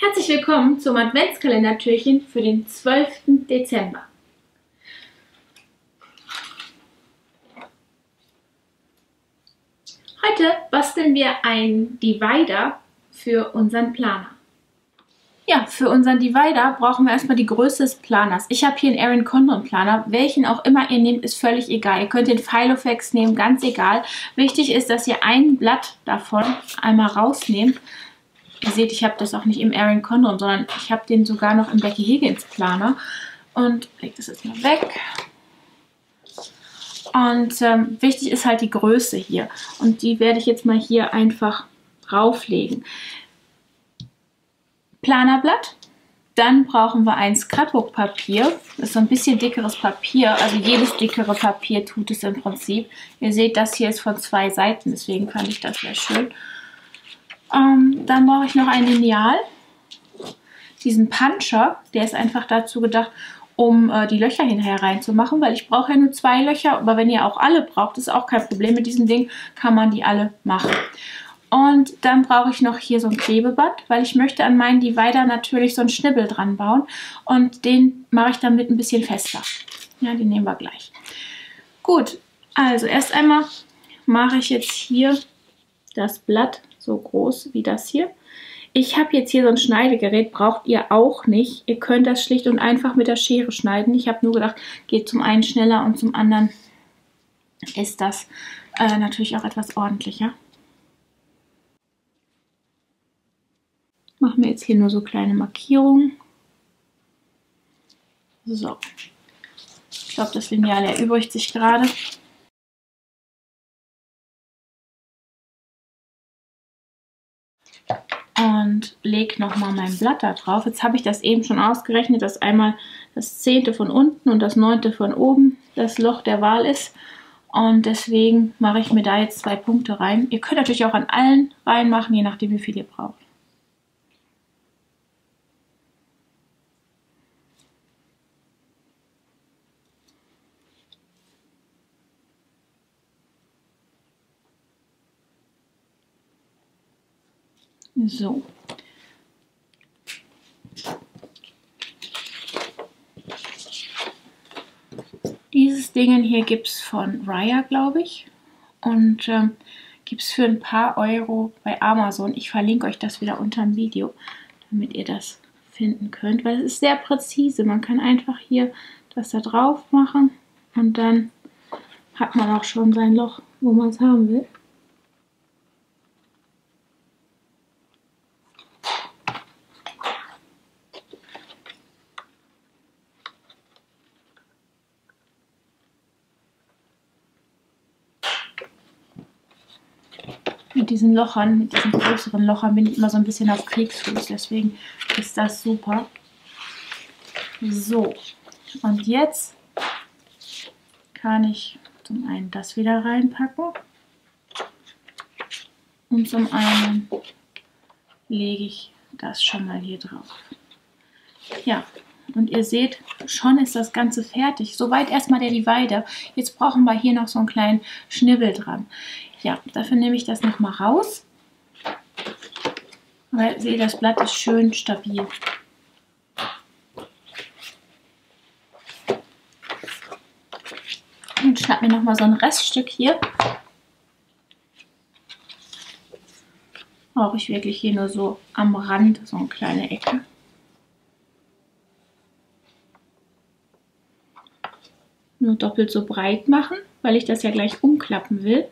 Herzlich willkommen zum Adventskalendertürchen für den 12. Dezember. Heute basteln wir einen Divider für unseren Planer. Ja, für unseren Divider brauchen wir erstmal die Größe des Planers. Ich habe hier einen Aaron Condon Planer. Welchen auch immer ihr nehmt, ist völlig egal. Ihr könnt den Filofax nehmen, ganz egal. Wichtig ist, dass ihr ein Blatt davon einmal rausnehmt. Ihr seht, ich habe das auch nicht im Aaron Condon, sondern ich habe den sogar noch im Becky Higgins Planer. Und leg das jetzt mal weg. Und ähm, wichtig ist halt die Größe hier. Und die werde ich jetzt mal hier einfach drauflegen. Planerblatt. Dann brauchen wir ein Scrapbook-Papier. Das ist so ein bisschen dickeres Papier. Also jedes dickere Papier tut es im Prinzip. Ihr seht, das hier ist von zwei Seiten. Deswegen fand ich das sehr schön. Ähm, dann brauche ich noch ein Lineal. Diesen Puncher, der ist einfach dazu gedacht, um äh, die Löcher hinterher reinzumachen, weil ich brauche ja nur zwei Löcher, aber wenn ihr auch alle braucht, ist auch kein Problem. Mit diesem Ding kann man die alle machen. Und dann brauche ich noch hier so ein Klebeband, weil ich möchte an meinen Divider natürlich so einen Schnibbel dran bauen. Und den mache ich damit ein bisschen fester. Ja, den nehmen wir gleich. Gut, also erst einmal mache ich jetzt hier das Blatt so groß wie das hier. Ich habe jetzt hier so ein Schneidegerät, braucht ihr auch nicht. Ihr könnt das schlicht und einfach mit der Schere schneiden. Ich habe nur gedacht, geht zum einen schneller und zum anderen ist das äh, natürlich auch etwas ordentlicher. Machen wir jetzt hier nur so kleine Markierungen. So. Ich glaube, das Lineal erübrigt sich gerade. Lege nochmal mein Blatt da drauf. Jetzt habe ich das eben schon ausgerechnet, dass einmal das zehnte von unten und das neunte von oben das Loch der Wahl ist. Und deswegen mache ich mir da jetzt zwei Punkte rein. Ihr könnt natürlich auch an allen reinmachen, je nachdem wie viel ihr braucht. So. Dieses Ding hier gibt es von Raya, glaube ich. Und ähm, gibt es für ein paar Euro bei Amazon. Ich verlinke euch das wieder unter dem Video, damit ihr das finden könnt. Weil es ist sehr präzise. Man kann einfach hier das da drauf machen und dann hat man auch schon sein Loch, wo man es haben will. Mit diesen Lochern, mit diesen größeren Lochern bin ich immer so ein bisschen auf Kriegsfuß. Deswegen ist das super. So, und jetzt kann ich zum einen das wieder reinpacken. Und zum einen lege ich das schon mal hier drauf. Ja, und ihr seht, schon ist das Ganze fertig. Soweit erstmal der Divider. Jetzt brauchen wir hier noch so einen kleinen Schnibbel dran. Ja, dafür nehme ich das nochmal raus. Weil, seht, das Blatt ist schön stabil. Und schnapp mir nochmal so ein Reststück hier. Brauche ich wirklich hier nur so am Rand so eine kleine Ecke. Nur doppelt so breit machen, weil ich das ja gleich umklappen will.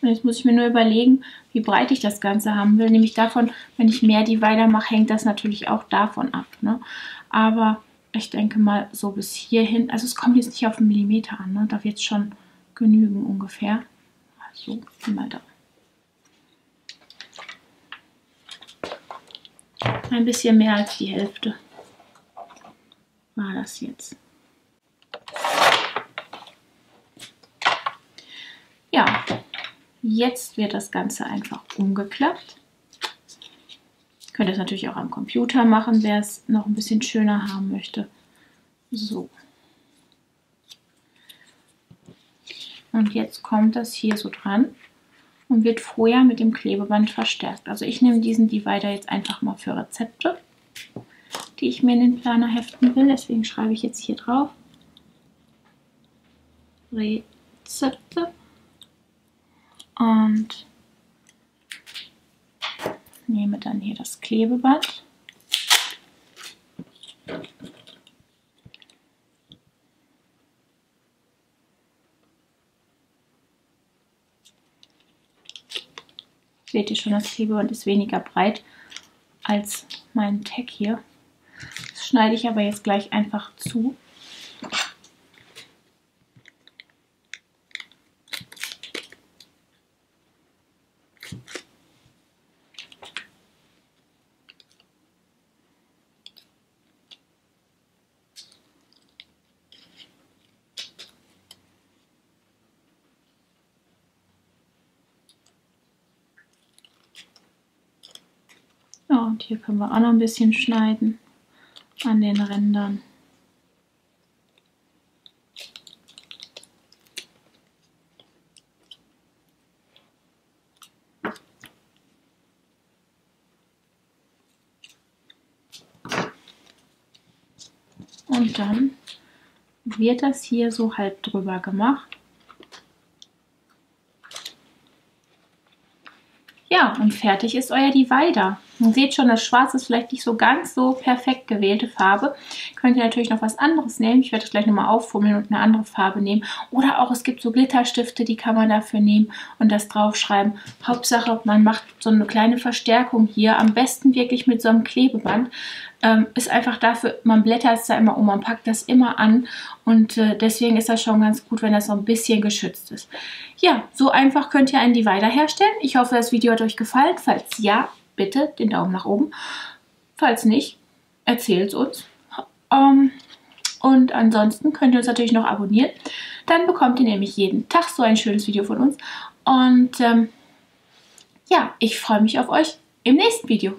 Und jetzt muss ich mir nur überlegen, wie breit ich das Ganze haben will. Nämlich davon, wenn ich mehr Divider mache, hängt das natürlich auch davon ab. Ne? Aber ich denke mal so bis hierhin. Also es kommt jetzt nicht auf einen Millimeter an. Ne? Da wird es schon genügen ungefähr. So, mal da. Ein bisschen mehr als die Hälfte war das jetzt. Ja, Jetzt wird das Ganze einfach umgeklappt. Ihr könnt es natürlich auch am Computer machen, wer es noch ein bisschen schöner haben möchte. So. Und jetzt kommt das hier so dran und wird vorher mit dem Klebeband verstärkt. Also ich nehme diesen Divider jetzt einfach mal für Rezepte, die ich mir in den Planer heften will. Deswegen schreibe ich jetzt hier drauf Rezepte und nehme dann hier das Klebeband. Seht ihr schon, das Klebeband ist weniger breit als mein Tag hier. Das schneide ich aber jetzt gleich einfach zu. Ja, und hier können wir auch noch ein bisschen schneiden an den Rändern. Und dann wird das hier so halb drüber gemacht. Ja, und fertig ist euer Divider. Ihr seht schon, das Schwarz ist vielleicht nicht so ganz so perfekt gewählte Farbe. Könnt ihr natürlich noch was anderes nehmen. Ich werde das gleich nochmal auffummeln und eine andere Farbe nehmen. Oder auch, es gibt so Glitterstifte, die kann man dafür nehmen und das draufschreiben. Hauptsache, man macht so eine kleine Verstärkung hier. Am besten wirklich mit so einem Klebeband. Ähm, ist einfach dafür, man blättert es da immer um, man packt das immer an und äh, deswegen ist das schon ganz gut, wenn das so ein bisschen geschützt ist. Ja, so einfach könnt ihr einen Divider herstellen. Ich hoffe, das Video hat euch gefallen. Falls ja, bitte den Daumen nach oben. Falls nicht, erzählt es uns. Ähm, und ansonsten könnt ihr uns natürlich noch abonnieren. Dann bekommt ihr nämlich jeden Tag so ein schönes Video von uns. Und ähm, ja, ich freue mich auf euch im nächsten Video.